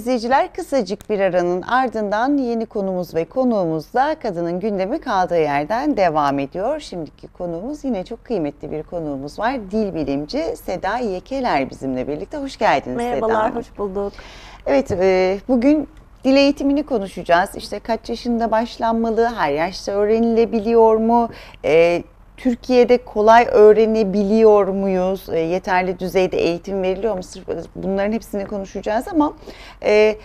izleyiciler kısacık bir aranın ardından yeni konumuz ve konuğumuzla kadının gündemi kaldığı yerden devam ediyor. Şimdiki konuğumuz yine çok kıymetli bir konuğumuz var. Dil bilimci Seda Yekeler bizimle birlikte. Hoş geldiniz Merhabalar, Seda Hanım. hoş bulduk. Evet, e, bugün dil eğitimini konuşacağız. İşte kaç yaşında başlanmalı, her yaşta öğrenilebiliyor mu? E, Türkiye'de kolay öğrenebiliyor muyuz? E, yeterli düzeyde eğitim veriliyor mu? Sırf bunların hepsini konuşacağız ama e,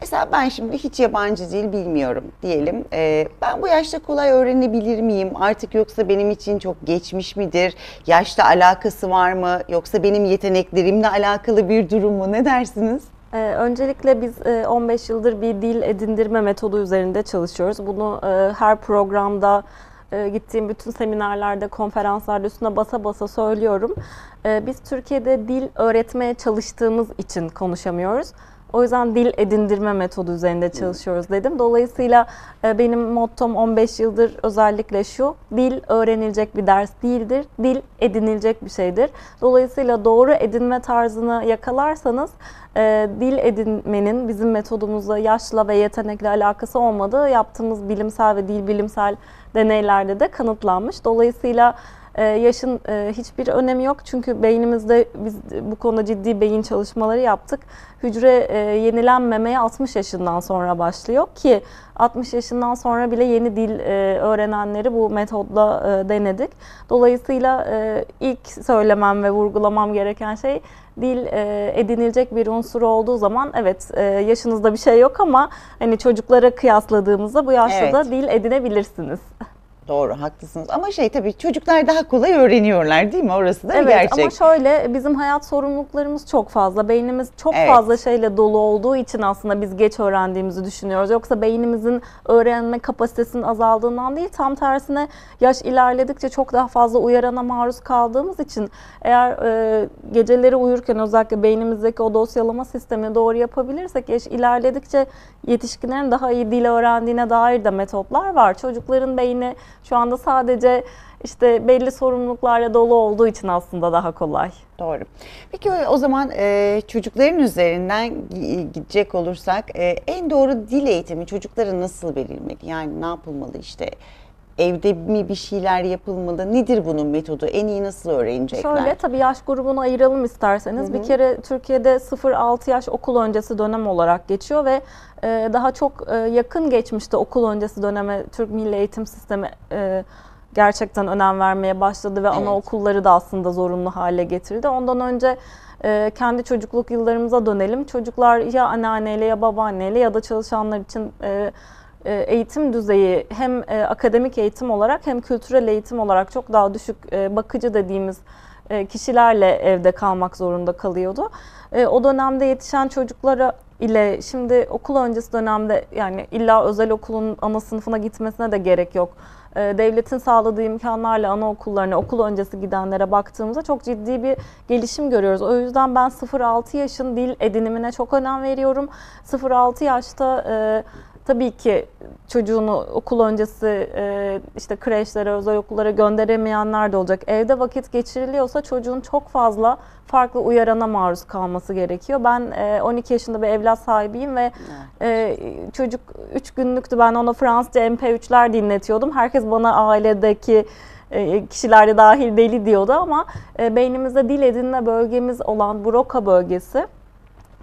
mesela ben şimdi hiç yabancı dil bilmiyorum diyelim. E, ben bu yaşta kolay öğrenebilir miyim? Artık yoksa benim için çok geçmiş midir? Yaşla alakası var mı? Yoksa benim yeteneklerimle alakalı bir durum mu? Ne dersiniz? Ee, öncelikle biz e, 15 yıldır bir dil edindirme metodu üzerinde çalışıyoruz. Bunu e, her programda, e, gittiğim bütün seminerlerde, konferanslarda üstüne basa basa söylüyorum. E, biz Türkiye'de dil öğretmeye çalıştığımız için konuşamıyoruz. O yüzden dil edindirme metodu üzerinde çalışıyoruz dedim. Dolayısıyla e, benim mottom 15 yıldır özellikle şu, dil öğrenilecek bir ders değildir, dil edinilecek bir şeydir. Dolayısıyla doğru edinme tarzını yakalarsanız e, dil edinmenin bizim metodumuzla yaşla ve yetenekle alakası olmadığı yaptığımız bilimsel ve dil bilimsel deneylerde de kanıtlanmış. Dolayısıyla ee, yaşın e, hiçbir önemi yok çünkü beynimizde biz bu konuda ciddi beyin çalışmaları yaptık. Hücre e, yenilenmemeye 60 yaşından sonra başlıyor ki 60 yaşından sonra bile yeni dil e, öğrenenleri bu metodla denedik. Dolayısıyla ilk söylemem ve vurgulamam gereken şey dil edinilecek bir unsur olduğu zaman evet yaşınızda bir şey yok ama hani çocuklara kıyasladığımızda bu yaşta Evet. da dil edinebilirsiniz. Doğru, haklısınız. Ama şey tabii çocuklar daha kolay öğreniyorlar değil mi? Orası da bir Evet gerçek. ama şöyle bizim hayat sorumluluklarımız çok fazla. Beynimiz çok Evet. fazla şeyle dolu olduğu için aslında biz geç öğrendiğimizi düşünüyoruz. Yoksa beynimizin öğrenme kapasitesinin azaldığından değil tam tersine yaş ilerledikçe çok daha fazla uyarana maruz kaldığımız için eğer e, geceleri uyurken özellikle beynimizdeki o dosyalama sistemini doğru yapabilirsek yaş ilerledikçe yetişkinlerin daha iyi dil öğrendiğine dair de metotlar var. Çocukların beyni şu anda sadece işte belli sorumluluklarla dolu olduğu için aslında daha kolay. Doğru. Peki o- zaman e, çocukların üzerinden gi- gidecek olursak e, en doğru dil eğitimi çocuklara nasıl verilmeli? Yani ne yapılmalı işte? Evde mi bir şeyler yapılmalı? Nedir bunun metodu? En iyi nasıl öğrenecekler? Şöyle tabii yaş grubunu ayıralım isterseniz. Bir kere Türkiye'de 0-6 yaş okul öncesi dönem olarak geçiyor ve e, daha çok e, yakın geçmişte okul öncesi döneme Türk Milli Eğitim Sistemi e, gerçekten önem vermeye başladı ve Evet. anaokulları da aslında zorunlu hale getirdi. Ondan önce e, kendi çocukluk yıllarımıza dönelim. Çocuklar ya anneanneyle ya babaanneyle ya da çalışanlar için e, eğitim düzeyi hem e, akademik eğitim olarak hem kültürel eğitim olarak çok daha düşük e, bakıcı dediğimiz e, kişilerle evde kalmak zorunda kalıyordu. E, O dönemde yetişen çocuklara ile şimdi okul öncesi dönemde yani illa özel okulun ana sınıfına gitmesine de gerek yok. E, Devletin sağladığı imkanlarla anaokullarına, okul öncesi gidenlere baktığımızda çok ciddi bir gelişim görüyoruz. O yüzden ben 0-6 yaşın dil edinimine çok önem veriyorum. 0-6 yaşta e, tabii ki çocuğunu okul öncesi e, işte kreşlere, özel okullara gönderemeyenler de olacak. Evde vakit geçiriliyorsa çocuğun çok fazla farklı uyarana maruz kalması gerekiyor. Ben e, 12 yaşında bir evlat sahibiyim ve e, çocuk 3 günlüktü. Ben ona Fransızca MP3'ler dinletiyordum. Herkes bana ailedeki e, kişiler de dahil deli diyordu ama e, beynimizde dil edinme bölgemiz olan Broca bölgesi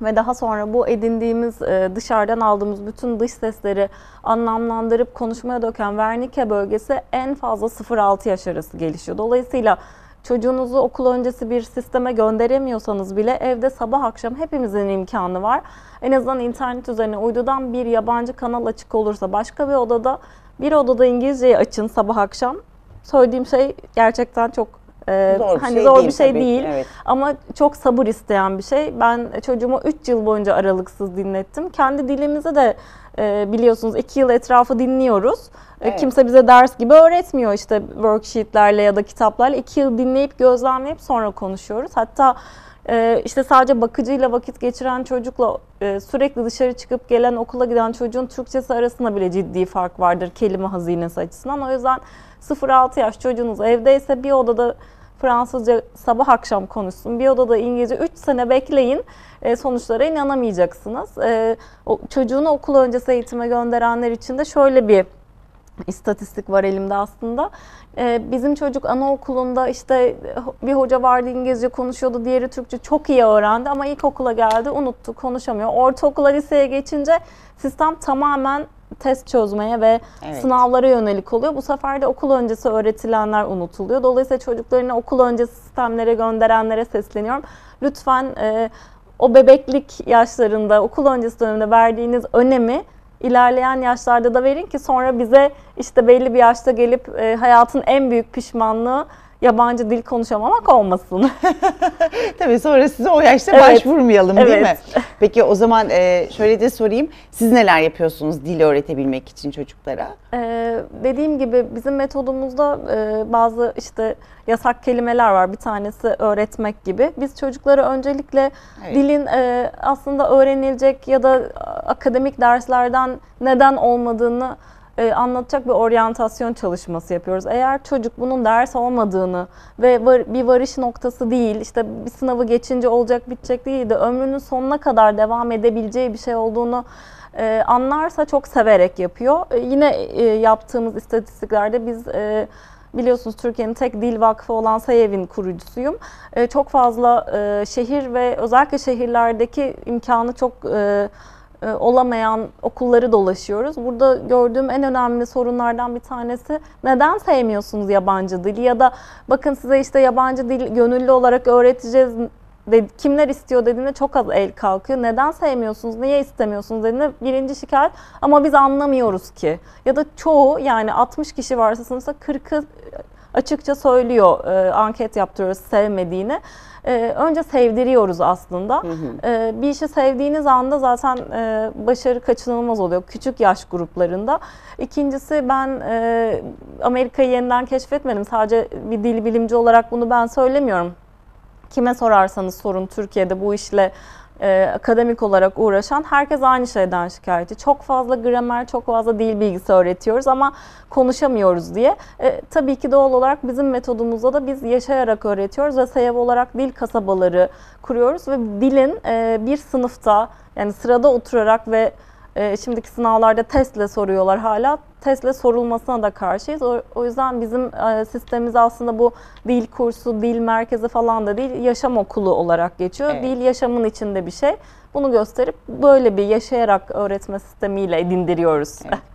ve daha sonra bu edindiğimiz e, dışarıdan aldığımız bütün dış sesleri anlamlandırıp konuşmaya döken Wernicke bölgesi en fazla 0-6 yaş arası gelişiyor. Dolayısıyla çocuğunuzu okul öncesi bir sisteme gönderemiyorsanız bile evde sabah akşam hepimizin imkanı var. En azından internet üzerine uydudan bir yabancı kanal açık olursa başka bir odada bir odada İngilizceyi açın sabah akşam. Söylediğim şey gerçekten çok e, Zor hani şey zor değil bir şey tabii değil. evet. Ama çok sabır isteyen bir şey. Ben çocuğuma 3 yıl boyunca aralıksız dinlettim. Kendi dilimizi de e, biliyorsunuz 2 yıl etrafı dinliyoruz. E, Evet. Kimse bize ders gibi öğretmiyor işte worksheetlerle ya da kitaplarla. 2 yıl dinleyip gözlemleyip sonra konuşuyoruz. Hatta e, işte sadece bakıcıyla vakit geçiren çocukla e, sürekli dışarı çıkıp gelen okula giden çocuğun Türkçesi arasında bile ciddi fark vardır kelime hazinesi açısından. O yüzden 0-6 yaş çocuğunuz evdeyse bir odada Fransızca sabah akşam konuşsun. Bir odada İngilizce 3 sene bekleyin. E, sonuçlara inanamayacaksınız. E, çocuğunu okul öncesi eğitime gönderenler için de şöyle bir istatistik var elimde aslında. Ee, bizim çocuk anaokulunda işte bir hoca vardı İngilizce konuşuyordu, diğeri Türkçe çok iyi öğrendi ama ilkokula geldi unuttu, konuşamıyor. Ortaokula liseye geçince sistem tamamen test çözmeye ve Evet. sınavlara yönelik oluyor. Bu sefer de okul öncesi öğretilenler unutuluyor. Dolayısıyla çocuklarını okul öncesi sistemlere gönderenlere sesleniyorum. Lütfen e, o bebeklik yaşlarında, okul öncesi döneminde verdiğiniz önemi ilerleyen yaşlarda da verin ki sonra bize işte belli bir yaşta gelip e, hayatın en büyük pişmanlığı yabancı dil konuşamamak olmasın. Tabii sonra size o yaşta Evet. başvurmayalım değil mi? Evet. Peki o zaman e, şöyle de sorayım. Siz neler yapıyorsunuz dil öğretebilmek için çocuklara? Ee, dediğim gibi bizim metodumuzda e, bazı işte yasak kelimeler var. Bir tanesi öğretmek gibi. Biz çocuklara öncelikle Evet. dilin e, aslında öğrenilecek ya da akademik derslerden neden olmadığını e, anlatacak bir oryantasyon çalışması yapıyoruz. Eğer çocuk bunun ders olmadığını ve var- bir varış noktası değil, işte bir sınavı geçince olacak bitecek değil de ömrünün sonuna kadar devam edebileceği bir şey olduğunu e, anlarsa çok severek yapıyor. E, yine e, yaptığımız istatistiklerde biz e, biliyorsunuz Türkiye'nin tek dil vakfı olan Sayev'in kurucusuyum. E, çok fazla e, şehir ve özellikle şehirlerdeki imkanı çok e, olamayan okulları dolaşıyoruz. Burada gördüğüm en önemli sorunlardan bir tanesi neden sevmiyorsunuz yabancı dili ya da bakın size işte yabancı dil gönüllü olarak öğreteceğiz de, kimler istiyor dediğinde çok az el kalkıyor. Neden sevmiyorsunuz, niye istemiyorsunuz dediğinde birinci şikayet ama biz anlamıyoruz ki. Ya da çoğu yani 60 kişi varsa sınıfta 40'ı açıkça söylüyor e, anket yaptırıyoruz sevmediğini. E, önce sevdiriyoruz aslında. E, bir işi sevdiğiniz anda zaten e, başarı kaçınılmaz oluyor küçük yaş gruplarında. İkincisi ben e, Amerika'yı yeniden keşfetmedim. Sadece bir dil bilimci olarak bunu ben söylemiyorum. Kime sorarsanız sorun Türkiye'de bu işle e, akademik olarak uğraşan herkes aynı şeyden şikayetçi. Çok fazla gramer, çok fazla dil bilgisi öğretiyoruz ama konuşamıyoruz diye. E, tabii ki doğal olarak bizim metodumuzda da biz yaşayarak öğretiyoruz ve SEYAV olarak dil kasabaları kuruyoruz ve dilin e, bir sınıfta yani sırada oturarak ve e, şimdiki sınavlarda testle soruyorlar hala. Testle sorulmasına da karşıyız. O, o yüzden bizim e, sistemimiz aslında bu dil kursu, dil merkezi falan da değil, yaşam okulu olarak geçiyor. Evet. Dil yaşamın içinde bir şey. Bunu gösterip böyle bir yaşayarak öğretme sistemiyle edindiriyoruz. Evet.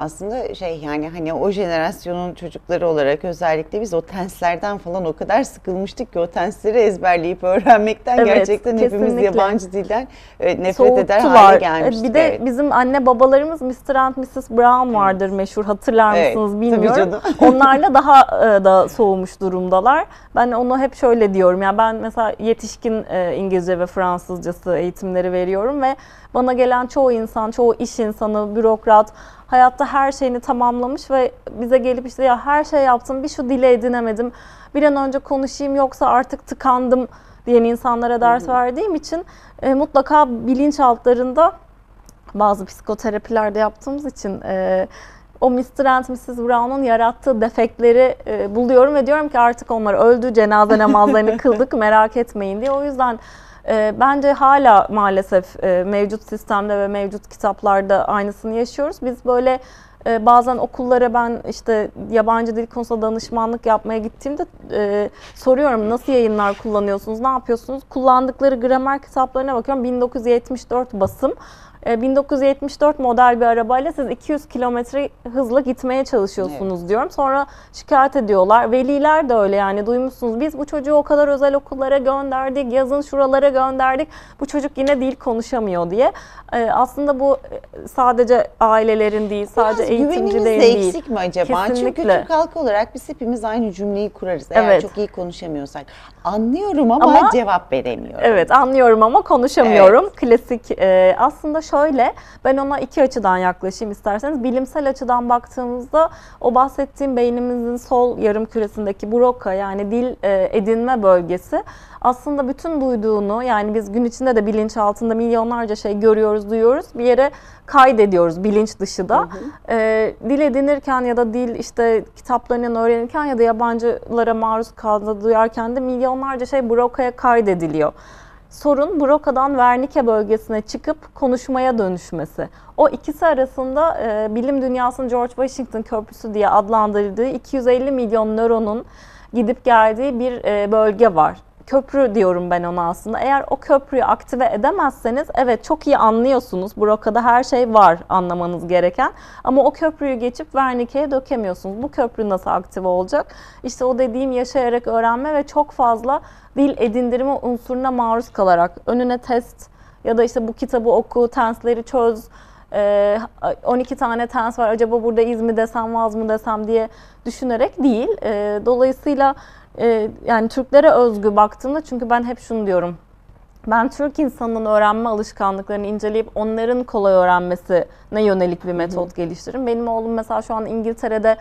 Aslında şey yani hani o jenerasyonun çocukları olarak özellikle biz o tenslerden falan o kadar sıkılmıştık ki o tensleri ezberleyip öğrenmekten Evet, gerçekten hepimiz kesinlikle. yabancı dilden e, nefret eder Soğuttular. hale gelmiştik. Bir de evet. bizim anne babalarımız Mr. and Mrs. Brown vardır meşhur hatırlar Evet, mısınız tabii bilmiyorum. Onlarla daha e, da soğumuş durumdalar. Ben onu hep şöyle diyorum. Yani ben mesela yetişkin e, İngilizce ve Fransızcası eğitimleri veriyorum ve bana gelen çoğu insan, çoğu iş insanı, bürokrat hayatta her şeyini tamamlamış ve bize gelip işte ya her şey yaptım bir şu dile edinemedim. Bir an önce konuşayım yoksa artık tıkandım diyen insanlara ders verdiğim için e, mutlaka bilinçaltlarında bazı psikoterapilerde yaptığımız için e, o Mr. and Mrs. Brown'un yarattığı defektleri e, buluyorum ve diyorum ki artık onlar öldü, cenaze namazlarını kıldık merak etmeyin diye. O yüzden e, bence hala maalesef e, mevcut sistemde ve mevcut kitaplarda aynısını yaşıyoruz. Biz böyle e, bazen okullara ben işte yabancı dil konusunda danışmanlık yapmaya gittiğimde e, soruyorum nasıl yayınlar kullanıyorsunuz, ne yapıyorsunuz? Kullandıkları gramer kitaplarına bakıyorum 1974 basım. E, 1974 model bir arabayla siz 200 kilometre hızla gitmeye çalışıyorsunuz diyorum. Sonra şikayet ediyorlar. Veliler de öyle yani duymuşsunuz. Biz bu çocuğu o kadar özel okullara gönderdik, yazın şuralara gönderdik. Bu çocuk yine dil konuşamıyor diye. E, aslında bu e, sadece ailelerin değil, sadece Biraz eğitimcilerin de değil. eksik mi acaba? Çünkü Kesinlikle. Türk halkı olarak biz hepimiz aynı cümleyi kurarız. Eğer Evet. çok iyi konuşamıyorsak. Anlıyorum ama, Ama- cevap veremiyorum. Evet anlıyorum ama konuşamıyorum. Klasik. e, aslında şöyle, ben ona iki açıdan yaklaşayım isterseniz. Bilimsel açıdan baktığımızda o bahsettiğim beynimizin sol yarım küresindeki Broca yani dil e, edinme bölgesi aslında bütün duyduğunu yani biz gün içinde de bilinç altında milyonlarca şey görüyoruz, duyuyoruz. Bir yere kaydediyoruz bilinç dışı da. E, dil edinirken ya da dil işte kitaplarından öğrenirken ya da yabancılara maruz kaldığı duyarken de milyonlarca şey Broca'ya kaydediliyor. Sorun Broca'dan Wernicke bölgesine çıkıp konuşmaya dönüşmesi. O ikisi arasında e, bilim dünyasının George Washington Köprüsü diye adlandırdığı 250 milyon nöronun gidip geldiği bir e, bölge var köprü diyorum ben ona aslında. Eğer o köprüyü aktive edemezseniz evet çok iyi anlıyorsunuz. Broka'da her şey var anlamanız gereken. Ama o köprüyü geçip Wernicke'ye dökemiyorsunuz. Bu köprü nasıl aktive olacak? İşte o dediğim yaşayarak öğrenme ve çok fazla dil edindirme unsuruna maruz kalarak önüne test ya da işte bu kitabı oku, tensleri çöz, 12 tane tens var acaba burada iz mi desem vaz mı desem diye düşünerek değil. Dolayısıyla e, yani Türklere özgü baktığımda çünkü ben hep şunu diyorum. Ben Türk insanının öğrenme alışkanlıklarını inceleyip onların kolay öğrenmesine yönelik bir metot geliştiririm. Benim oğlum mesela şu an İngiltere'de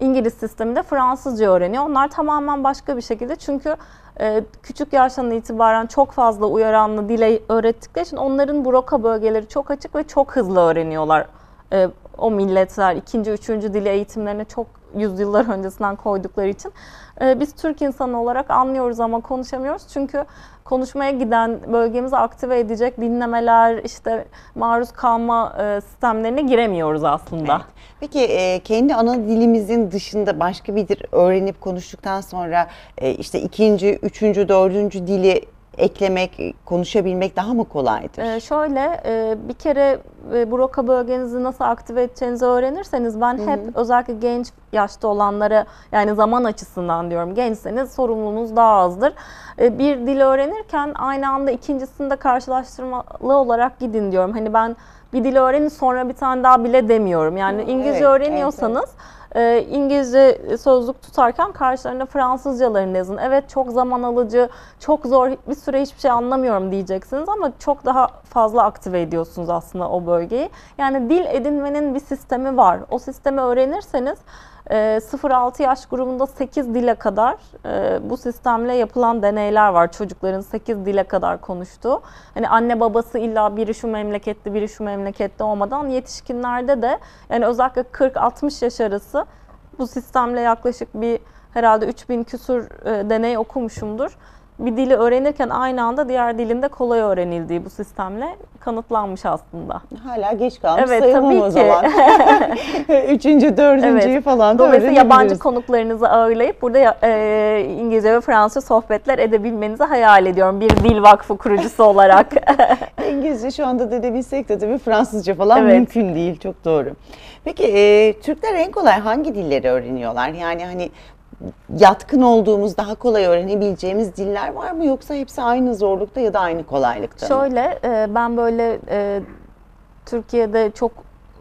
İngiliz sisteminde Fransızca öğreniyor. Onlar tamamen başka bir şekilde çünkü e, küçük yaştan itibaren çok fazla uyaranlı dile öğrettikleri için onların broka bölgeleri çok açık ve çok hızlı öğreniyorlar. E, o milletler ikinci, üçüncü dili eğitimlerine çok yüzyıllar öncesinden koydukları için. Ee, biz Türk insanı olarak anlıyoruz ama konuşamıyoruz. Çünkü konuşmaya giden bölgemizi aktive edecek dinlemeler, işte maruz kalma e, sistemlerine giremiyoruz aslında. Evet. Peki e, kendi ana dilimizin dışında başka bir dil öğrenip konuştuktan sonra e, işte ikinci, üçüncü, dördüncü dili eklemek, konuşabilmek daha mı kolaydır? Ee, şöyle e, bir kere e, Broca bölgenizi nasıl aktive edeceğinizi öğrenirseniz ben Hı-hı. hep özellikle genç yaşta olanlara yani zaman açısından diyorum gençseniz sorumluluğunuz daha azdır. E, bir dil öğrenirken aynı anda ikincisinde karşılaştırmalı olarak gidin diyorum. Hani ben bir dil öğrenin sonra bir tane daha bile demiyorum. Yani İngilizce evet, öğreniyorsanız evet, evet e, İngilizce sözlük tutarken karşılarına Fransızcalarını yazın. Evet çok zaman alıcı, çok zor, bir süre hiçbir şey anlamıyorum diyeceksiniz ama çok daha fazla aktive ediyorsunuz aslında o bölgeyi. Yani dil edinmenin bir sistemi var. O sistemi öğrenirseniz 0-6 ee, yaş grubunda 8 dile kadar e, bu sistemle yapılan deneyler var. Çocukların 8 dile kadar konuştuğu. Hani anne babası illa biri şu memlekette biri şu memlekette olmadan yetişkinlerde de yani özellikle 40-60 yaş arası bu sistemle yaklaşık bir herhalde 3000 küsur e, deney okumuşumdur bir dili öğrenirken aynı anda diğer dilinde kolay öğrenildiği bu sistemle kanıtlanmış aslında. Hala geç kalmış evet, sayılmam tabii o zaman. Üçüncü, dördüncüyü evet. falan da Dolayısıyla yabancı konuklarınızı ağırlayıp burada e, İngilizce ve Fransızca sohbetler edebilmenizi hayal ediyorum bir dil vakfı kurucusu olarak. İngilizce şu anda da edebilsek de tabii Fransızca falan evet. mümkün değil. Çok doğru. Peki e, Türkler en kolay hangi dilleri öğreniyorlar? Yani hani yatkın olduğumuz, daha kolay öğrenebileceğimiz diller var mı yoksa hepsi aynı zorlukta ya da aynı kolaylıkta mı? Şöyle, e, ben böyle e, Türkiye'de çok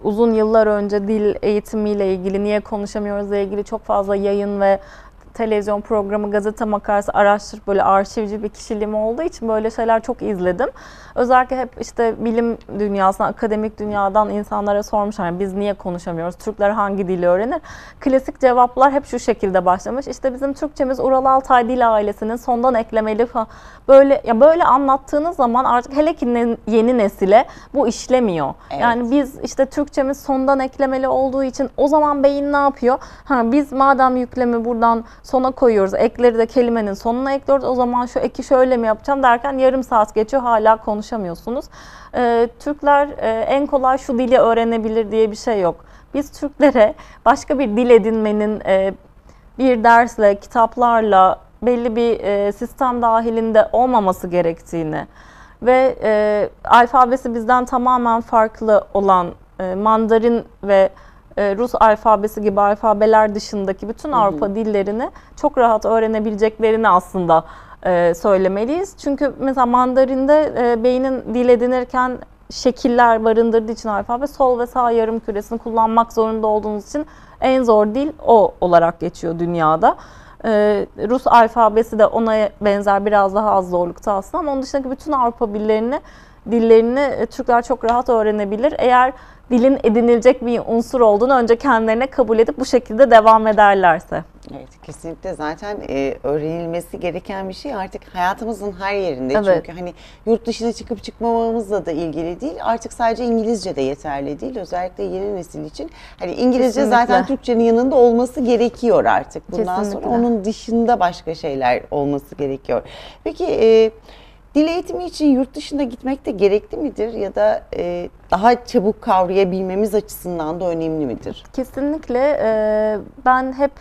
uzun yıllar önce dil eğitimiyle ilgili, niye konuşamıyoruzla ilgili çok fazla yayın ve televizyon programı, gazete makalesi araştırıp böyle arşivci bir kişiliğim olduğu için böyle şeyler çok izledim. Özellikle hep işte bilim dünyasından, akademik dünyadan insanlara sormuşlar. Yani biz niye konuşamıyoruz? Türkler hangi dili öğrenir? Klasik cevaplar hep şu şekilde başlamış. İşte bizim Türkçemiz Ural Altay dil ailesinin sondan eklemeli falan. Böyle ya böyle anlattığınız zaman artık hele ki yeni nesile bu işlemiyor. Evet. Yani biz işte Türkçemiz sondan eklemeli olduğu için o zaman beyin ne yapıyor? Ha biz madem yüklemi buradan sona koyuyoruz. Ekleri de kelimenin sonuna ekliyoruz. O zaman şu eki şöyle mi yapacağım derken yarım saat geçiyor hala konuşamıyorsunuz. Ee, Türkler e, en kolay şu dili öğrenebilir diye bir şey yok. Biz Türklere başka bir dil edinmenin e, bir dersle, kitaplarla belli bir e, sistem dahilinde olmaması gerektiğini ve e, alfabesi bizden tamamen farklı olan e, Mandarin ve e, Rus alfabesi gibi alfabeler dışındaki bütün Avrupa hı hı. dillerini çok rahat öğrenebileceklerini aslında e, söylemeliyiz. Çünkü mesela Mandarin'de e, beynin dil edinirken şekiller barındırdığı için alfabe sol ve sağ yarım küresini kullanmak zorunda olduğunuz için en zor dil o olarak geçiyor dünyada. Ee, Rus alfabesi de ona benzer biraz daha az zorlukta aslında ama onun dışındaki bütün Avrupa dillerini dillerini e, Türkler çok rahat öğrenebilir. Eğer dilin edinilecek bir unsur olduğunu önce kendilerine kabul edip bu şekilde devam ederlerse. Evet kesinlikle zaten e, öğrenilmesi gereken bir şey artık hayatımızın her yerinde. Evet. Çünkü hani yurt dışına çıkıp çıkmamamızla da ilgili değil. Artık sadece İngilizce de yeterli değil. Özellikle yeni nesil için. Hani İngilizce Kesinlikle. zaten Türkçenin yanında olması gerekiyor artık. Bundan Kesinlikle. sonra onun dışında başka şeyler olması gerekiyor. Peki e, dil eğitimi için yurt dışına gitmek de gerekli midir? Ya da e, daha çabuk kavrayabilmemiz açısından da önemli midir? Kesinlikle e, ben hep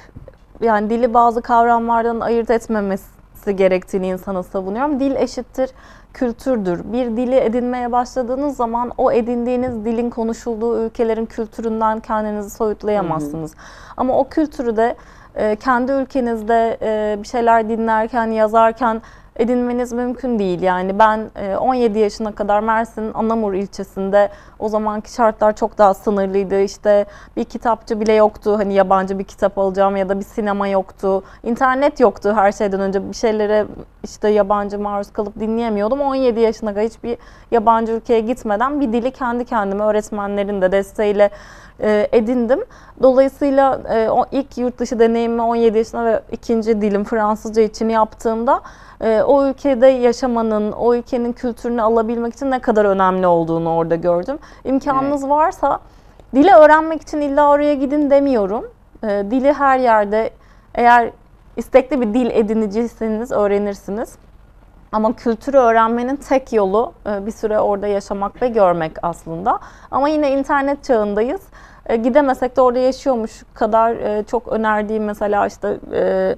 yani dili bazı kavramlardan ayırt etmemesi gerektiğini insana savunuyorum. Dil eşittir kültürdür. Bir dili edinmeye başladığınız zaman o edindiğiniz dilin konuşulduğu ülkelerin kültüründen kendinizi soyutlayamazsınız. Ama o kültürü de e, kendi ülkenizde e, bir şeyler dinlerken, yazarken edinmeniz mümkün değil. Yani ben e, 17 yaşına kadar Mersin'in Anamur ilçesinde o zamanki şartlar çok daha sınırlıydı. İşte bir kitapçı bile yoktu. Hani yabancı bir kitap alacağım ya da bir sinema yoktu. İnternet yoktu her şeyden önce. Bir şeylere işte yabancı maruz kalıp dinleyemiyordum. 17 yaşına kadar hiçbir yabancı ülkeye gitmeden bir dili kendi kendime öğretmenlerin de desteğiyle e, edindim. Dolayısıyla e, o ilk yurt dışı deneyimi 17 yaşında ve ikinci dilim Fransızca için yaptığımda e, o ülkede yaşamanın, o ülkenin kültürünü alabilmek için ne kadar önemli olduğunu orada gördüm. İmkanınız varsa dili öğrenmek için illa oraya gidin demiyorum. E, dili her yerde eğer istekli bir dil ediniciyseniz öğrenirsiniz. Ama kültürü öğrenmenin tek yolu bir süre orada yaşamak ve görmek aslında. Ama yine internet çağındayız. E, Gidemesek de orada yaşıyormuş kadar e, çok önerdiğim mesela işte e,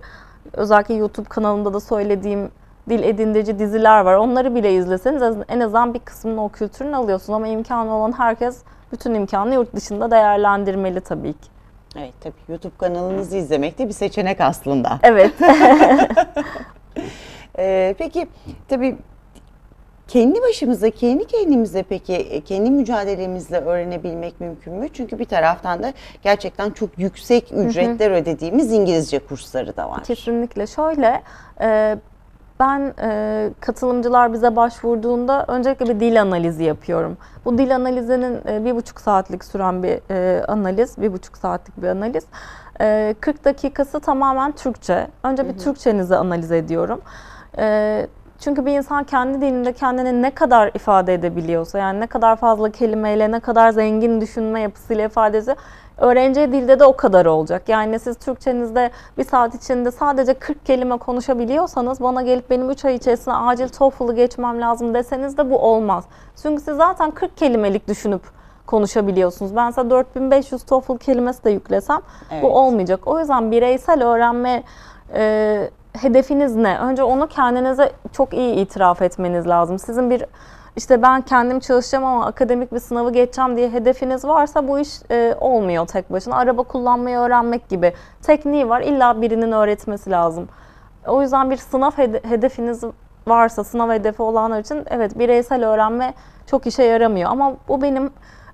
özellikle YouTube kanalımda da söylediğim dil edindirici diziler var. Onları bile izleseniz en azından bir kısmını o kültürün alıyorsunuz. Ama imkanı olan herkes bütün imkanı yurt dışında değerlendirmeli tabii ki. Evet tabii YouTube kanalınızı izlemek de bir seçenek aslında. Evet. Ee, peki tabii kendi başımıza, kendi kendimize peki e, kendi mücadelemizle öğrenebilmek mümkün mü? Çünkü bir taraftan da gerçekten çok yüksek ücretler ödediğimiz İngilizce kursları da var. Kesinlikle. Şöyle, e, ben e, katılımcılar bize başvurduğunda öncelikle bir dil analizi yapıyorum. Bu dil analizinin e, bir buçuk saatlik süren bir e, analiz, bir buçuk saatlik bir analiz. E, 40 dakikası tamamen Türkçe. Önce bir Türkçenizi analiz ediyorum. E, çünkü bir insan kendi dilinde kendini ne kadar ifade edebiliyorsa, yani ne kadar fazla kelimeyle, ne kadar zengin düşünme yapısıyla ifade ediyorsa, öğreneceği dilde de o kadar olacak. Yani siz Türkçenizde bir saat içinde sadece 40 kelime konuşabiliyorsanız bana gelip benim 3 ay içerisinde acil TOEFL'ı geçmem lazım deseniz de bu olmaz. Çünkü siz zaten 40 kelimelik düşünüp konuşabiliyorsunuz. Ben size 4500 TOEFL kelimesi de yüklesem Evet. bu olmayacak. O yüzden bireysel öğrenme e, hedefiniz ne? Önce onu kendinize çok iyi itiraf etmeniz lazım. Sizin bir işte ben kendim çalışacağım ama akademik bir sınavı geçeceğim diye hedefiniz varsa bu iş e, olmuyor tek başına. Araba kullanmayı öğrenmek gibi tekniği var. İlla birinin öğretmesi lazım. O yüzden bir sınav hede- hedefiniz varsa, sınav hedefi olanlar için evet bireysel öğrenme çok işe yaramıyor. Ama bu benim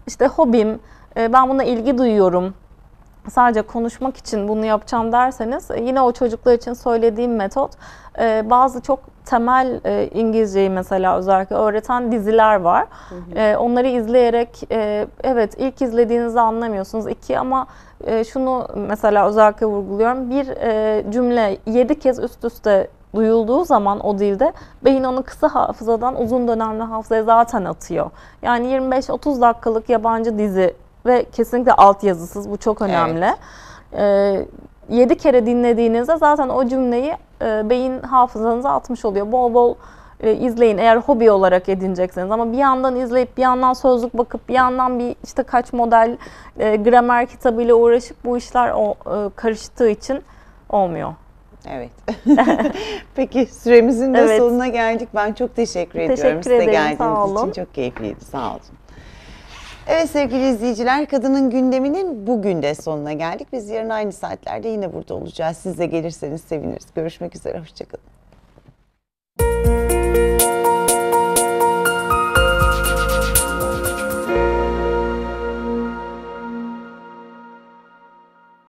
işte hobim, e, ben buna ilgi duyuyorum sadece konuşmak için bunu yapacağım derseniz e, yine o çocuklar için söylediğim metot e, bazı çok temel e, İngilizceyi mesela özellikle öğreten diziler var. E, Onları izleyerek evet ilk izlediğinizde anlamıyorsunuz. İki ama şunu mesela özellikle vurguluyorum. Bir cümle yedi kez üst üste duyulduğu zaman o dilde beyin onu kısa hafızadan uzun dönemli hafızaya zaten atıyor. Yani 25-30 dakikalık yabancı dizi ve kesinlikle altyazısız bu çok önemli. Ee, 7 kere dinlediğinizde zaten o cümleyi e, beyin hafızanıza atmış oluyor. Bol bol e, izleyin eğer hobi olarak edinecekseniz ama bir yandan izleyip bir yandan sözlük bakıp bir yandan bir işte kaç model e, gramer kitabıyla uğraşıp bu işler o e, karıştığı için olmuyor. Evet. Peki süremizin de Evet. sonuna geldik. Ben çok teşekkür ediyorum Teşekkür size ederim, geldiğiniz sağ olun. için. Çok keyifliydi. Sağ olun. Evet sevgili izleyiciler, Kadının Gündemi'nin bugün de sonuna geldik. Biz yarın aynı saatlerde yine burada olacağız. Siz de gelirseniz seviniriz. Görüşmek üzere, hoşçakalın.